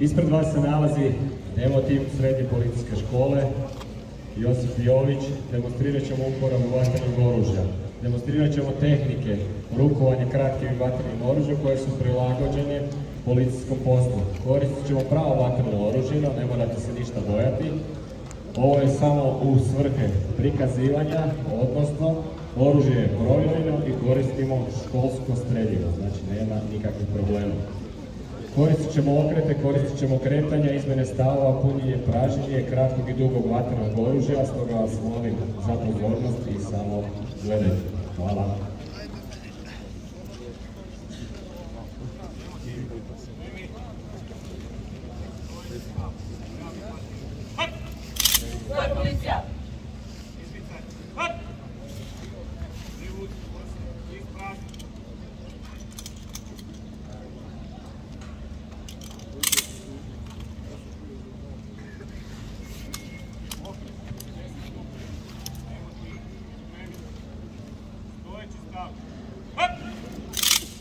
Ispred vas se nalazi demo tim srednje policijske škole Josip Jović. Demonstrirat ćemo uporabu vatrenog oružja. Demonstrirat ćemo tehnike rukovanja kratkim vatrenim oružjem koje su prilagođene policijskom poslu. Koristit ćemo pravo vatreno oružje, ne morate se ništa bojati. Ovo je samo u svrhe prikazivanja, odnosno oružje je provjereno i koristimo školsko streljivo, znači nema nikakvih problema. Koristit ćemo okrete, koristit ćemo kretanja, izmene stavova, punjenje, pražnjenje, kratkog i dugog vatrenog oružja, stoga vas molim za pozornost i samo gledajte. Hvala.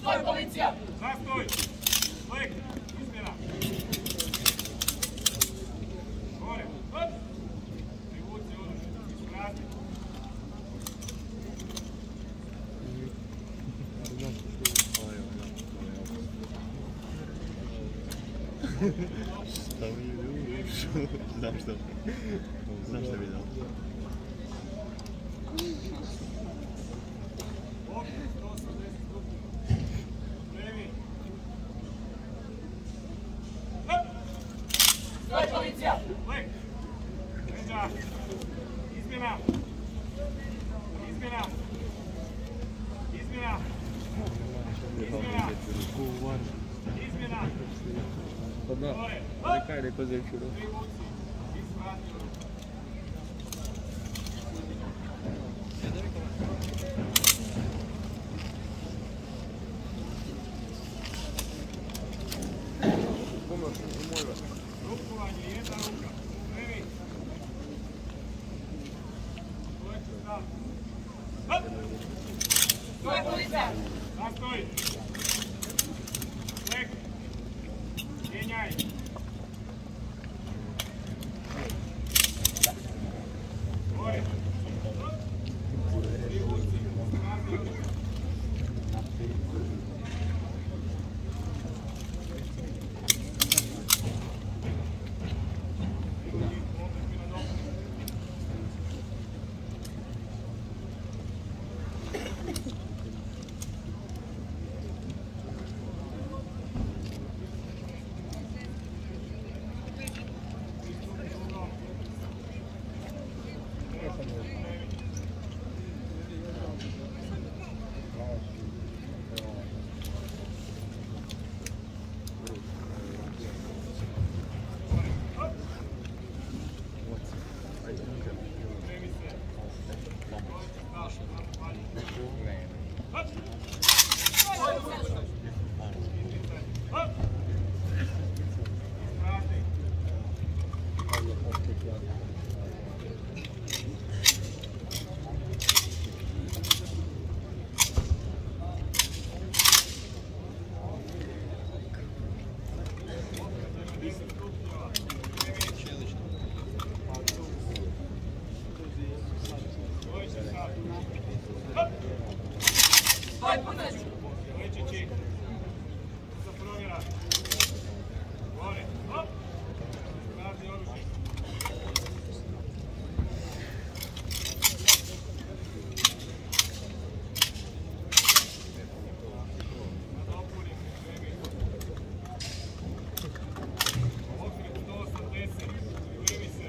Stoj policija! Zastoj! Lek! Gore! Hop! Privuci oružje. Isprati. Šta mi je Znam što. Znam što bi dao. Ok, 180 stupnjeva. Spremi. Hop! Stoj policija! Lek! Leđa! Izmjena! Izmjena! Izmjena! Izmjena! Izmjena! Gore! Hop! Kaj neko zečuro? Privuci. Isprati oružje. Rukovanje, Stój! Hop! Isprati. Stoj pucaću! Lećeći. Za provjera. Gore. Hop. Isprati oružje. Nadopuni. Spremi. Okret 180. Spremi se.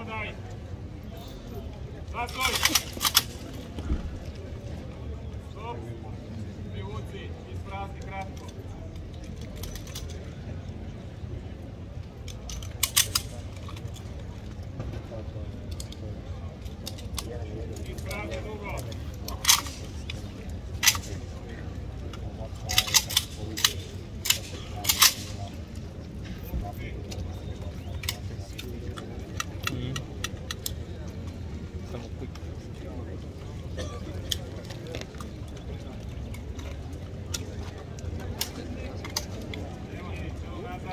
Odaj! Zastoj! Stop! Privuci, isprazni kratko.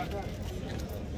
いいね。